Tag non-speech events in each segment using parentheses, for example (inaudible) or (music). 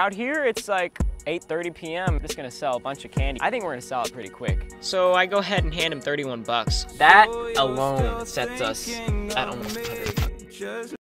Around here, it's like 8.30 p.m. I'm just gonna sell a bunch of candy. I think we're gonna sell it pretty quick. So I go ahead and hand him 31 bucks. That alone sets us at almost 100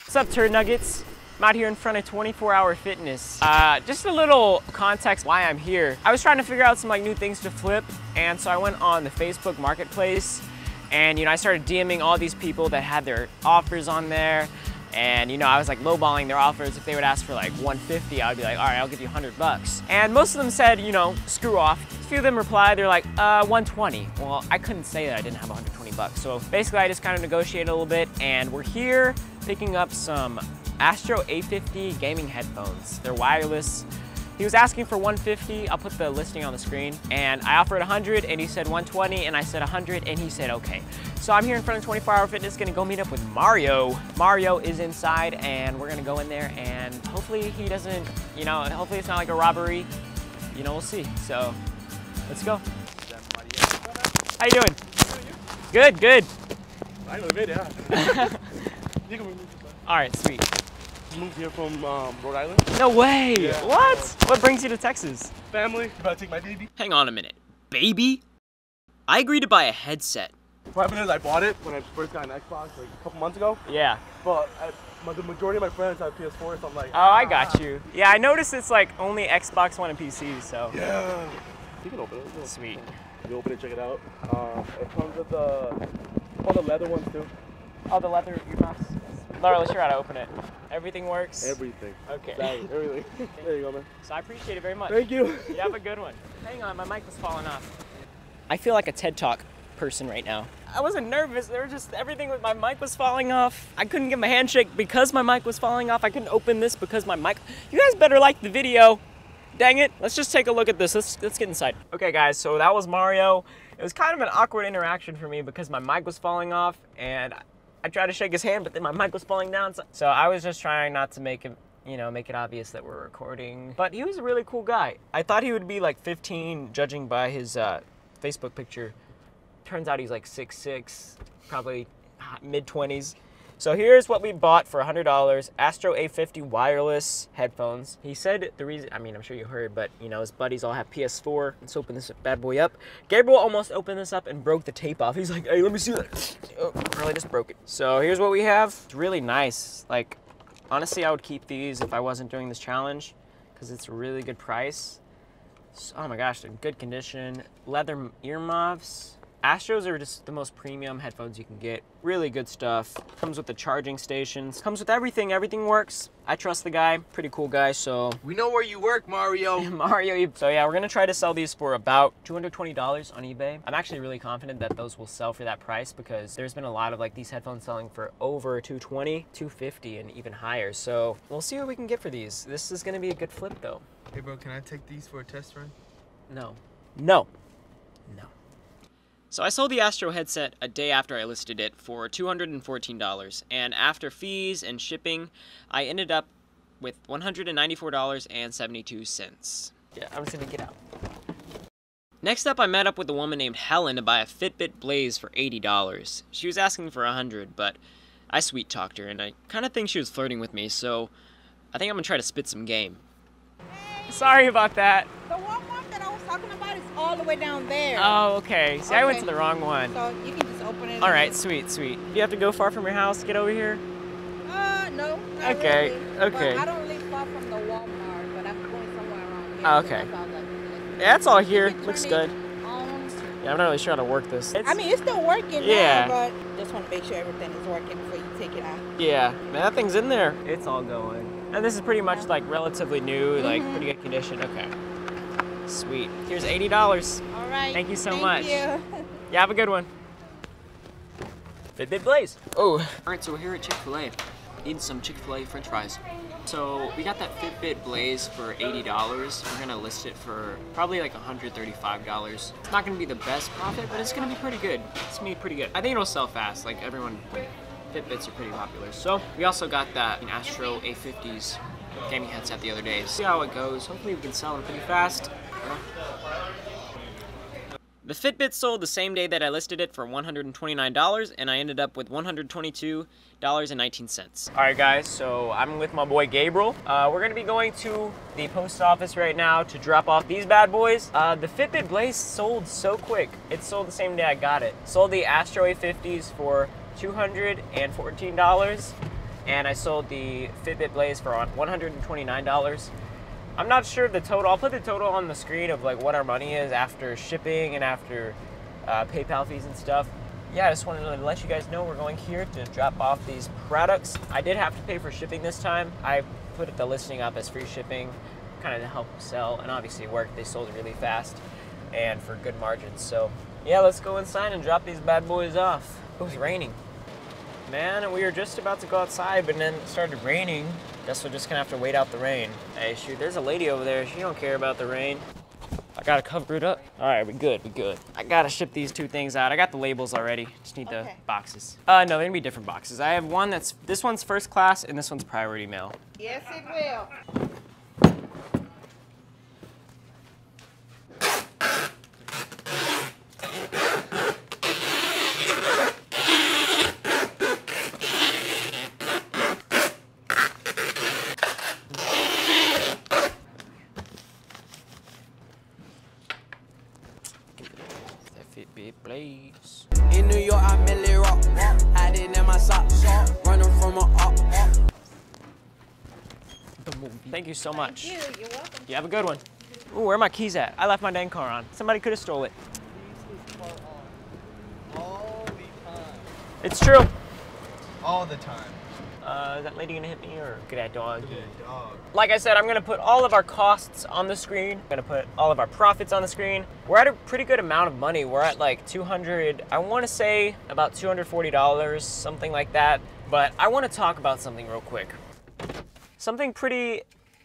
What's up, Turd Nuggets? I'm out here in front of 24 Hour Fitness. Uh, just a little context why I'm here. I was trying to figure out some like new things to flip, and so I went on the Facebook Marketplace, and you know I started DMing all these people that had their offers on there, and you know I was like lowballing their offers. If they would ask for like 150, I'd be like, all right, I'll give you 100 bucks. And most of them said, you know, screw off. A few of them replied, they're like, uh, 120. Well, I couldn't say that I didn't have 120 bucks. So basically, I just kind of negotiated a little bit, and we're here picking up some Astro A50 gaming headphones. They're wireless. He was asking for 150. I'll put the listing on the screen. And I offered 100 and he said 120 and I said 100 and he said okay. So I'm here in front of 24 Hour Fitness, gonna go meet up with Mario. Mario is inside and we're gonna go in there and hopefully he doesn't, you know, hopefully it's not like a robbery. You know, we'll see. So let's go. How you doing? Good, good. (laughs) (laughs) (laughs) All right, sweet. Moved here from um, Rhode Island. No way. Yeah. What? What brings you to Texas? Family, about to take my baby. Hang on a minute. Baby? I agreed to buy a headset. What happened is I bought it when I first got an Xbox like a couple months ago, Yeah. but I, my, the majority of my friends have PS4, so I'm like, Oh, I ah. got you. Yeah, I noticed it's like only Xbox One and PC, so. Yeah. You can open it. Sweet. You open it, check it out. Um, it comes with the all the leather ones too. Oh, the leather earmuffs. Laura, let's try to open it. Everything works? Everything. Okay. Sorry, everything. (laughs) there you go, man. So I appreciate it very much. Thank you. You have a good one. Hang on, my mic was falling off. I feel like a TED Talk person right now. I wasn't nervous. There was just everything with my mic was falling off. I couldn't give my handshake because my mic was falling off. I couldn't open this because my mic. You guys better like the video. Dang it. Let's just take a look at this. Let's let's get inside. Okay, guys. So that was Mario. It was kind of an awkward interaction for me because my mic was falling off and I tried to shake his hand, but then my mic was falling down. So, so I was just trying not to make him, you know, make it obvious that we're recording. But he was a really cool guy. I thought he would be like 15, judging by his uh, Facebook picture. Turns out he's like 6'6", probably mid 20s. So here's what we bought for $100. Astro A50 wireless headphones. He said the reason, I mean, I'm sure you heard, but you know, his buddies all have PS4. Let's open this bad boy up. Gabriel almost opened this up and broke the tape off. He's like, hey, let me see that. Oh, really just broke it. So here's what we have. It's really nice. Like, honestly, I would keep these if I wasn't doing this challenge because it's a really good price. So- oh my gosh, they're in good condition. Leather earmuffs. Astros are just the most premium headphones you can get. Really good stuff. Comes with the charging stations. Comes with everything. Everything works. I trust the guy. Pretty cool guy. So We know where you work, Mario. (laughs) Mario. So yeah, we're gonna try to sell these for about $220 on eBay. I'm actually really confident that those will sell for that price because there's been a lot of like these headphones selling for over 220, 250, and even higher. So we'll see what we can get for these. This is gonna be a good flip though. Hey, bro, can I take these for a test run? No. No. No. So I sold the Astro headset a day after I listed it for $214, and after fees and shipping, I ended up with $194.72. Yeah, I'm just gonna get out. Next up, I met up with a woman named Helen to buy a Fitbit Blaze for $80. She was asking for 100 but I sweet talked her, and I kind of think she was flirting with me, so I think I'm gonna try to spit some game. Sorry about that. The Walmart that I was talking about is all the way down there. Oh, okay. See, I went to the wrong one. So you can just open it. All right, sweet, sweet. Do you have to go far from your house to get over here? Uh, no. Okay, really. okay. But I don't live far from the Walmart, but I'm going somewhere around here. Oh, so okay. that's all Yeah, it's all here. Looks good. Yeah, I'm not really sure how to work this. It's, I mean, it's still working Yeah. now, but just want to make sure everything is working before you take it out. yeah, man, that thing's in there. It's all going. And this is pretty much like relatively new, like Mhm. pretty good condition. Okay. Sweet. Here's eighty dollars. All right. Thank you so Thank much. You. (laughs) Yeah, have a good one. Fitbit Blaze. Oh. All right, so we're here at Chick-fil-A. Eating some Chick-fil-A French fries. So we got that Fitbit Blaze for $80. We're gonna list it for probably like $135. It's not gonna be the best profit, but it's gonna be pretty good. It's gonna be pretty good. I think it'll sell fast. Like everyone, Fitbits are pretty popular. So we also got that Astro A50s gaming headset the other day. See how it goes. Hopefully we can sell them pretty fast. The Fitbit sold the same day that I listed it for $129, and I ended up with $122.19. All right, guys, so I'm with my boy Gabriel. Uh, we're gonna be going to the post office right now to drop off these bad boys. Uh, the Fitbit Blaze sold so quick. It sold the same day I got it. Sold the Astro A50s for $214, and I sold the Fitbit Blaze for $129. I'm not sure the total. I'll put the total on the screen of like what our money is after shipping and after uh, PayPal fees and stuff. Yeah, I just wanted to let you guys know we're going here to drop off these products. I did have to pay for shipping this time. I put the listing up as free shipping, kind of to help sell, and obviously worked. They sold really fast and for good margins. So yeah, let's go inside and drop these bad boys off. It was raining. Man, we were just about to go outside, but then it started raining. Guess we're just gonna have to wait out the rain. Hey, shoot, there's a lady over there. She don't care about the rain. I gotta cover it up. All right, we good, we good. I gotta ship these two things out. I got the labels already. Just need the boxes. Uh, no, they're gonna be different boxes. I have one that's, this one's first class and this one's priority mail. Yes, it will. Fitbit Blaze. In New York, I merely rock, hiding in my socks, running from a up. Thank you so much. Thank you. You're welcome. You have a good one. Ooh, where are my keys at? I left my dang car on. Somebody could have stole it. All the time. It's true. All the time. Uh, is that lady gonna hit me or get that dog? Good dog. Like I said, I'm gonna put all of our costs on the screen. I'm gonna put all of our profits on the screen. We're at a pretty good amount of money. We're at like 200, I wanna say about $240, something like that. But I wanna talk about something real quick. Something pretty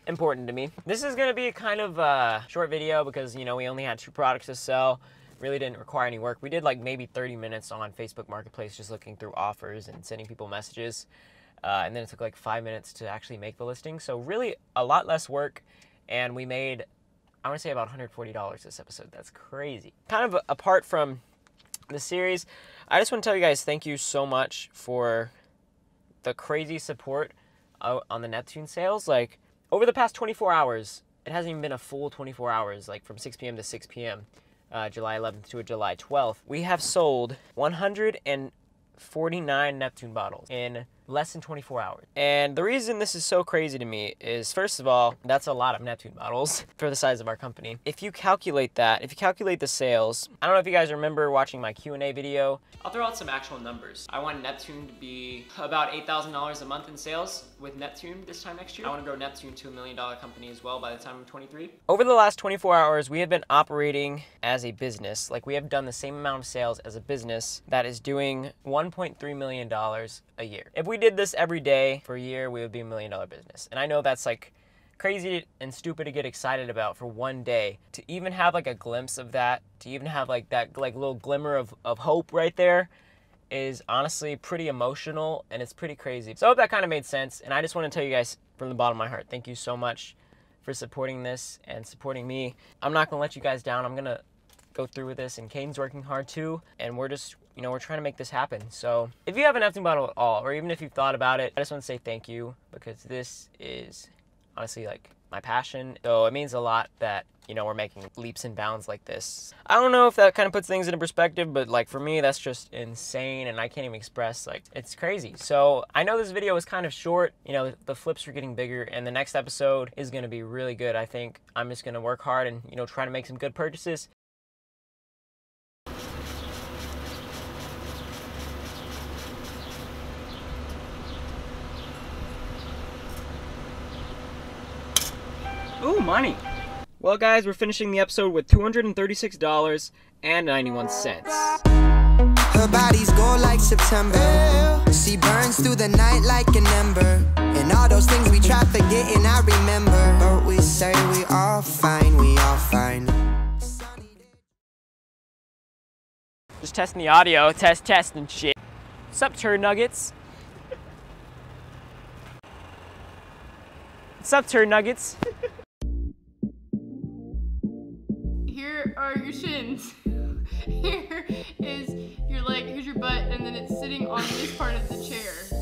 important to me. This is gonna be a kind of uh, short video because, you know, we only had two products to sell. Really didn't require any work. We did like maybe 30 minutes on Facebook Marketplace just looking through offers and sending people messages. Uh, and then it took like five minutes to actually make the listing. So really a lot less work, and we made I want to say about $140 this episode. That's crazy. Kind of apart from the series, I just want to tell you guys thank you so much for the crazy support on the Neptune sales. Like over the past 24 hours, it hasn't even been a full 24 hours. Like from 6 p.m. to 6 p.m. Uh, July 11th to July 12th, we have sold 149 Neptune bottles in less than 24 hours. And the reason this is so crazy to me is first of all, that's a lot of Neptune bottles (laughs) for the size of our company. If you calculate that, if you calculate the sales, I don't know if you guys remember watching my Q&A video. I'll throw out some actual numbers. I want Neptune to be about $8,000 a month in sales with Neptune this time next year. I want to grow Neptune to a million dollar company as well by the time I'm 23. Over the last 24 hours, we have been operating as a business. Like we have done the same amount of sales as a business that is doing $1.3 million a year. If we did this every day for a year, we would be a million dollar business. And I know that's like crazy and stupid to get excited about for one day. To even have like a glimpse of that, to even have like that like little glimmer of, of hope right there is honestly pretty emotional and it's pretty crazy. So I hope that kind of made sense. And I just want to tell you guys from the bottom of my heart, thank you so much for supporting this and supporting me. I'm not gonna let you guys down. I'm gonna go through with this and Kane's working hard too. And we're just, you know, we're trying to make this happen. So if you have an Neptune bottle at all, or even if you've thought about it, I just want to say thank you because this is honestly like my passion. So it means a lot that, you know, we're making leaps and bounds like this. I don't know if that kind of puts things into perspective, but like for me, that's just insane and I can't even express, like, it's crazy. So I know this video was kind of short. You know, the flips are getting bigger and the next episode is going to be really good. I think I'm just going to work hard and, you know, try to make some good purchases. Ooh, money. Well, guys, we're finishing the episode with $236.91. Her body's gold like September. She burns through the night like an ember. And all those things we try forgetting, I remember. But we say we all fine, we all fine. Just testing the audio, test, test, and shit. Sup, turd nuggets? Sup, turd nuggets? Here are your shins. (laughs) here is your leg, here's your butt, and then it's sitting on this part of the chair.